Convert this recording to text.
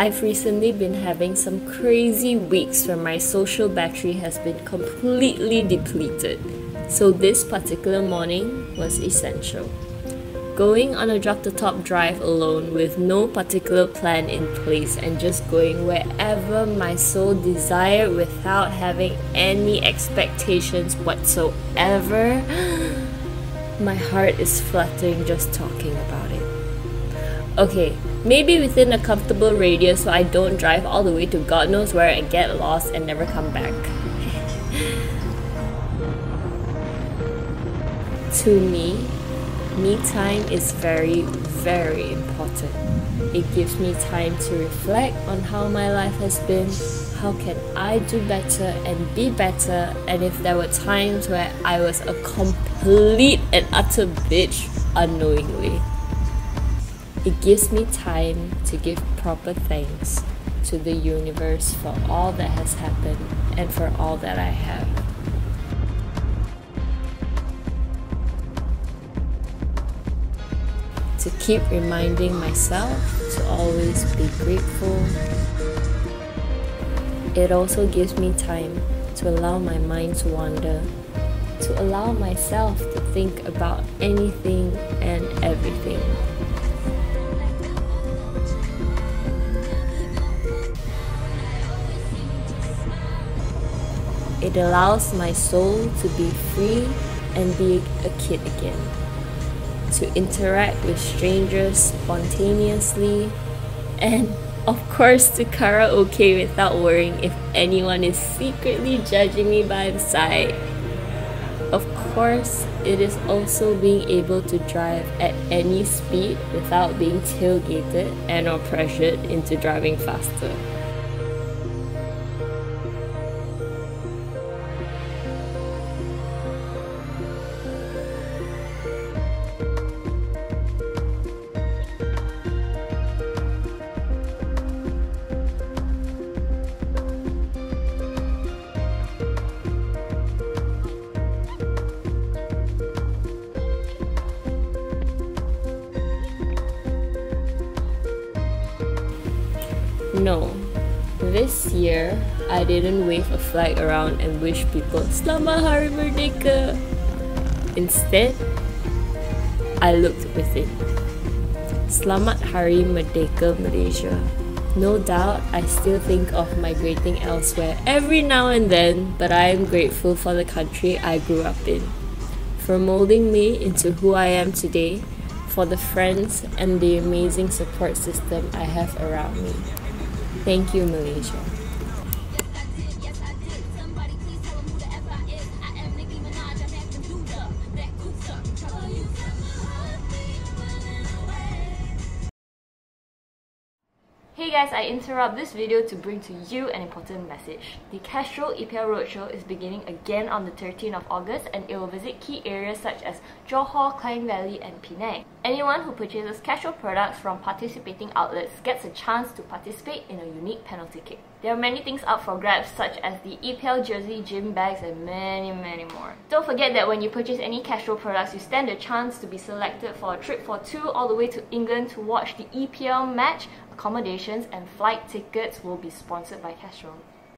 I've recently been having some crazy weeks where my social battery has been completely depleted, so this particular morning was essential. Going on a drop the top drive alone with no particular plan in place and just going wherever my soul desired without having any expectations whatsoever. My heart is fluttering just talking about it. Okay, maybe within a comfortable radius so I don't drive all the way to God knows where and get lost and never come back. to me, me time is very, very important. It gives me time to reflect on how my life has been, how can I do better and be better, and if there were times where I was a complete and utter bitch unknowingly. It gives me time to give proper thanks to the universe for all that has happened and for all that I have. to keep reminding myself to always be grateful. It also gives me time to allow my mind to wander, to allow myself to think about anything and everything. It allows my soul to be free and be a kid again to interact with strangers spontaneously, and of course to karaoke without worrying if anyone is secretly judging me by the side. Of course, it is also being able to drive at any speed without being tailgated and or pressured into driving faster. No, this year I didn't wave a flag around and wish people Selamat Hari Merdeka. Instead, I looked within. Selamat Hari Merdeka Malaysia. No doubt, I still think of migrating elsewhere every now and then, but I am grateful for the country I grew up in, for molding me into who I am today, for the friends and the amazing support system I have around me. Thank you, Malaysia. Hey guys, I interrupt this video to bring to you an important message. The Castrol EPL Roadshow is beginning again on the 13th of August and it will visit key areas such as Johor, Klang Valley and Penang. Anyone who purchases Castrol products from participating outlets gets a chance to participate in a unique penalty kick. There are many things up for grabs such as the EPL jersey, gym bags and many many more. Don't forget that when you purchase any Castrol products, you stand a chance to be selected for a trip for two all the way to England to watch the EPL match accommodations and flight tickets will be sponsored by Castrol.